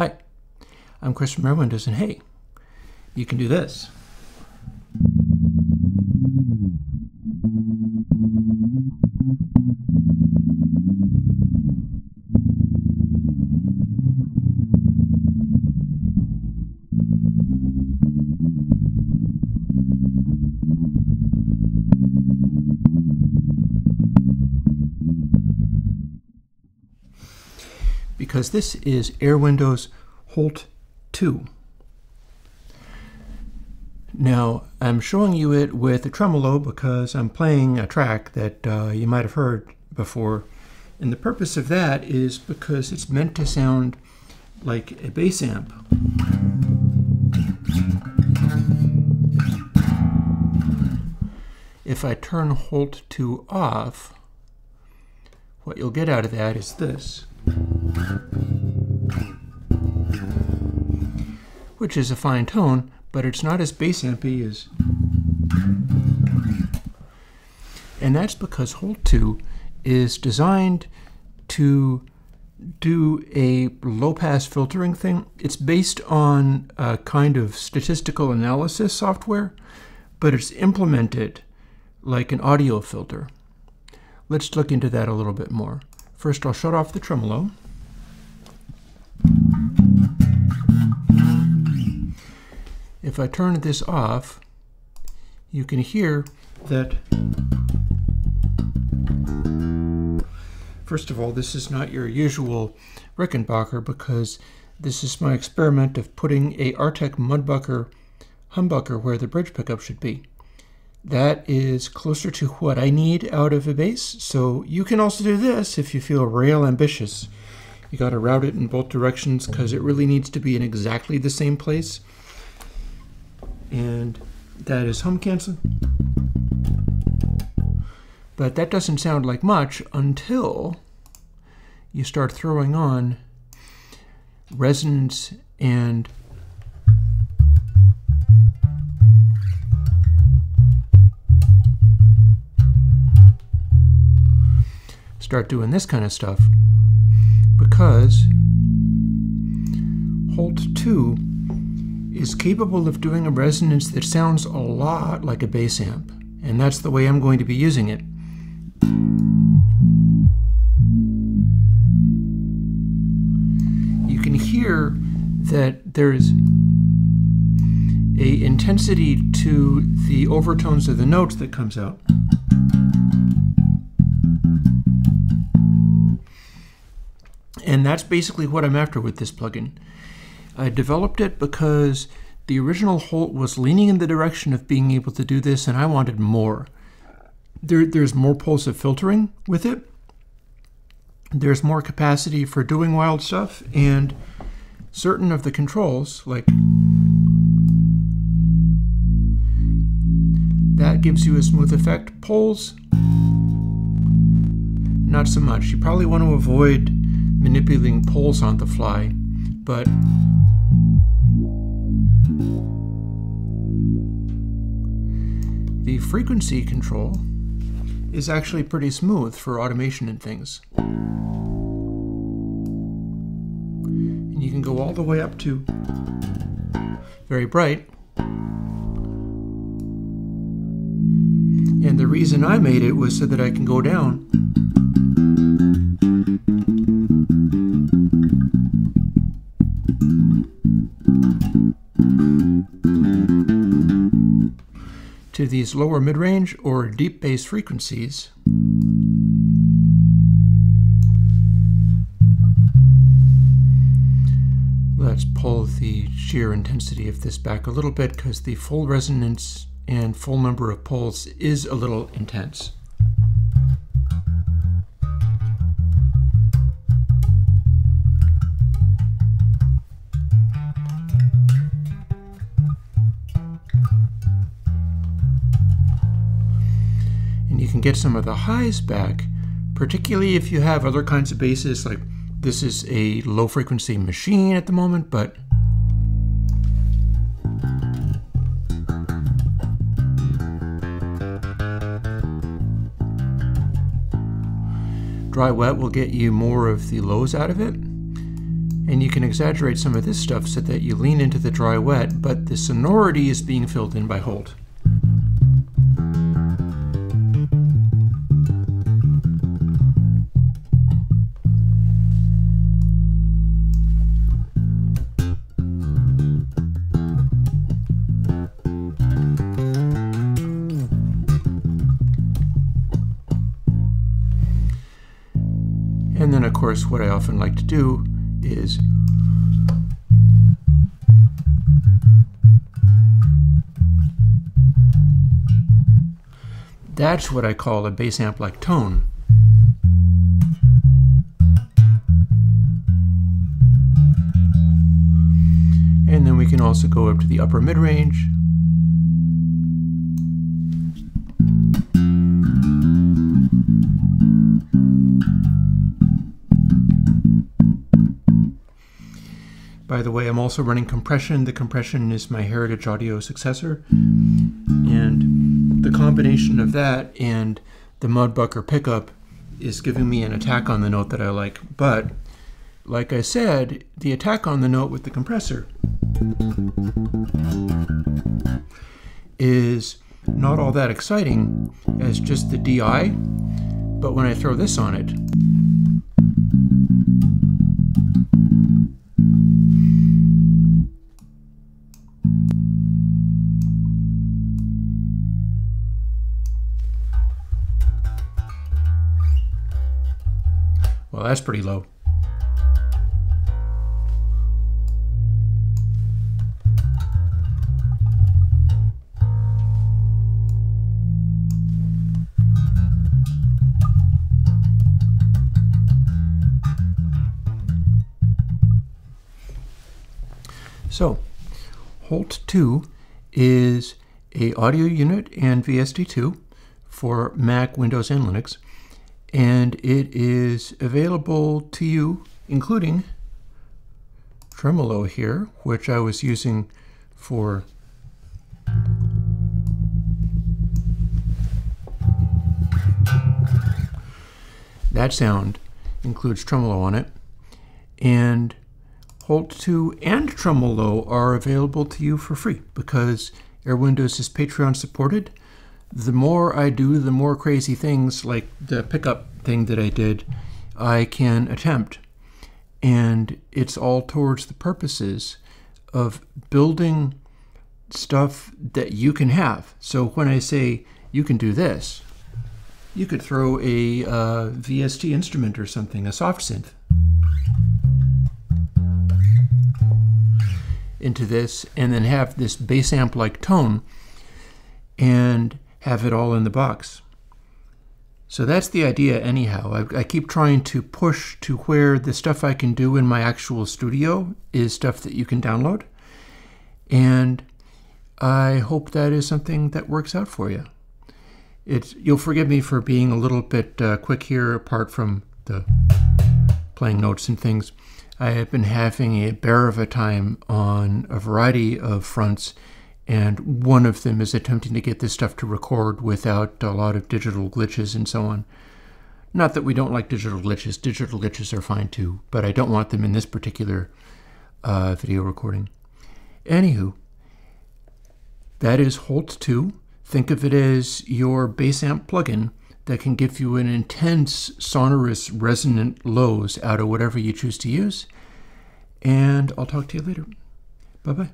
Hi, I'm Chris from Airwindows, and hey, you can do this. Because this is Airwindows Holt 2. Now, I'm showing you it with a tremolo because I'm playing a track that uh, you might have heard before. And the purpose of that is because it's meant to sound like a bass amp. If I turn Holt 2 off, what you'll get out of that is this. Which is a fine tone, but it's not as bass ampy as... And that's because Holt 2 is designed to do a low-pass filtering thing. It's based on a kind of statistical analysis software, but it's implemented like an audio filter. Let's look into that a little bit more. First, I'll shut off the tremolo. If I turn this off, you can hear that First of all, this is not your usual Rickenbacker because this is my experiment of putting a Artec Mudbucker humbucker where the bridge pickup should be. That is closer to what I need out of a bass. So you can also do this if you feel real ambitious. You got to route it in both directions because it really needs to be in exactly the same place. And that is hum canceling. But that doesn't sound like much until you start throwing on resonance and start doing this kind of stuff because Holt 2 is capable of doing a resonance that sounds a lot like a bass amp, and that's the way I'm going to be using it. You can hear that there's a intensity to the overtones of the notes that comes out. And that's basically what I'm after with this plugin. I developed it because the original Holt was leaning in the direction of being able to do this, and I wanted more. There, there's more poles of filtering with it. There's more capacity for doing wild stuff, and certain of the controls, like that gives you a smooth effect. Poles, not so much. You probably want to avoid manipulating poles on the fly, but the frequency control is actually pretty smooth for automation and things. And you can go all the way up to very bright. And the reason I made it was so that I can go down to these lower mid-range or deep bass frequencies. Let's pull the sheer intensity of this back a little bit because the full resonance and full number of poles is a little intense. Can get some of the highs back, particularly if you have other kinds of basses, like this is a low frequency machine at the moment, but Dry wet will get you more of the lows out of it. And you can exaggerate some of this stuff so that you lean into the dry wet, but the sonority is being filled in by Holt. And then, of course, what I often like to do is that's what I call a bass amp like tone. And then we can also go up to the upper mid By the way, I'm also running compression. The compression is my Heritage Audio successor. And the combination of that and the Mudbucker pickup is giving me an attack on the note that I like. But like I said, the attack on the note with the compressor is not all that exciting as just the DI, but when I throw this on it, Well, that's pretty low. So, Holt 2 is a audio unit and VST2 for Mac, Windows, and Linux and it is available to you, including tremolo here, which I was using for that sound includes tremolo on it. And Holt 2 and tremolo are available to you for free because Airwindows is Patreon supported the more I do, the more crazy things like the pickup thing that I did, I can attempt. And it's all towards the purposes of building stuff that you can have. So when I say you can do this, you could throw a uh, VST instrument or something, a soft synth, into this, and then have this bass amp like tone. And have it all in the box. So that's the idea, anyhow. I, I, keep trying to push to where the stuff I can do in my actual studio is stuff that you can download. And I hope that is something that works out for you. It's, you'll forgive me for being a little bit uh, quick here, apart from the playing notes and things. I have been having a bear of a time on a variety of fronts and one of them is attempting to get this stuff to record without a lot of digital glitches and so on. Not that we don't like digital glitches, digital glitches are fine too, but I don't want them in this particular uh, video recording. Anywho, that is Holt 2. Think of it as your bass amp plugin that can give you an intense, sonorous, resonant lows out of whatever you choose to use. And I'll talk to you later. Bye bye.